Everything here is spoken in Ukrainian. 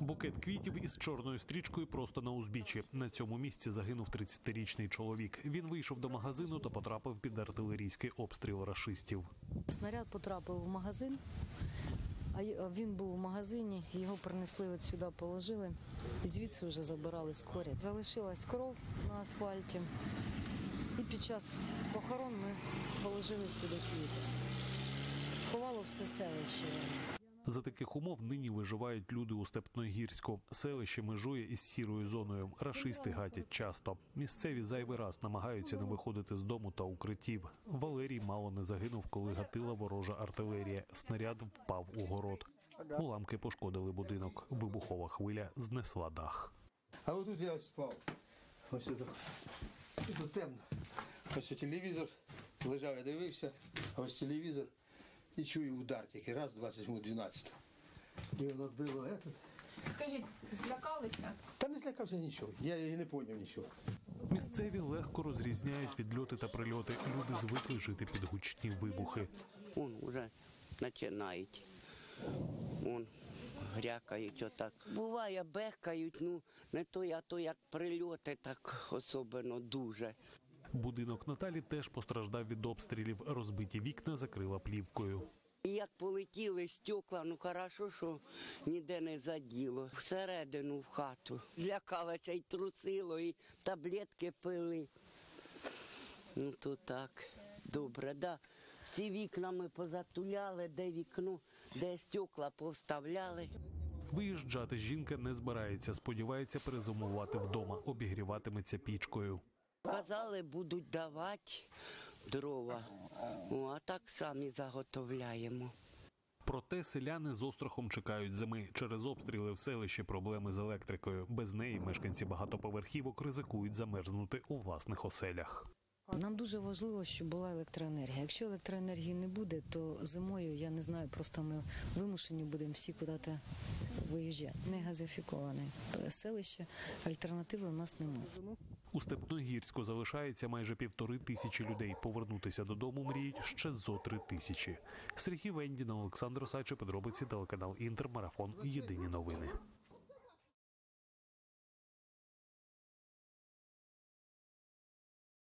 Букет квітів із чорною стрічкою просто на узбіччі. На цьому місці загинув 30-річний чоловік. Він вийшов до магазину та потрапив під артилерійський обстріл рашистів. Снаряд потрапив в магазин, а він був в магазині, його принесли от сюди, положили, і звідси вже забирали скорі. Залишилась кров на асфальті. І під час похорон ми положили сюди квіти. Ховало все селище. За таких умов нині виживають люди у Степногірську. Селище межує із сірою зоною. Рашисти гатять часто. Місцеві зайвий раз намагаються не виходити з дому та укриттів. Валерій мало не загинув, коли гатила ворожа артилерія. Снаряд впав у город. Уламки пошкодили будинок. Вибухова хвиля знесла дах. А отут я спав. Ось тут. Тут темно. Ось телевізор. Лежав, я дивився, ось телевізор. І чую удар тільки раз, 27 12 І воно било этот. Скажіть, злякалися? Та не злякався нічого. Я і не зрозумів нічого. Місцеві легко розрізняють відльоти та прильоти. Люди звикли жити під гучні вибухи. Он уже починають. Он грякають отак. Буває, бехкають, ну не то, а то як прильоти, так особливо дуже. Будинок Наталі теж постраждав від обстрілів. Розбиті вікна закрила плівкою. І як полетіли стекла, ну хорошо, що ніде не заділо. Всередину в хату. Злякалася і трусило, і таблетки пили. Ну то так, добре, да. Всі вікна ми позатуляли, де вікно, де стекла повставляли. Виїжджати жінка не збирається. Сподівається перезимувати вдома, обігріватиметься пічкою. Казали, будуть давати дрова. О, а так самі заготовляємо. Проте селяни з острахом чекають зими. Через обстріли в селищі проблеми з електрикою. Без неї мешканці багатоповерхівок ризикують замерзнути у власних оселях. Нам дуже важливо, щоб була електроенергія. Якщо електроенергії не буде, то зимою, я не знаю, просто ми вимушені будемо всі куди-то виїжджати. Не газифіковане селище, альтернативи у нас немає. У Степногірську залишається майже півтори тисячі людей. Повернутися додому мріють ще зо три тисячі. Сергій Вендіна, Олександр Осадчий, подробиці телеканал Інтер, марафон. Єдині новини.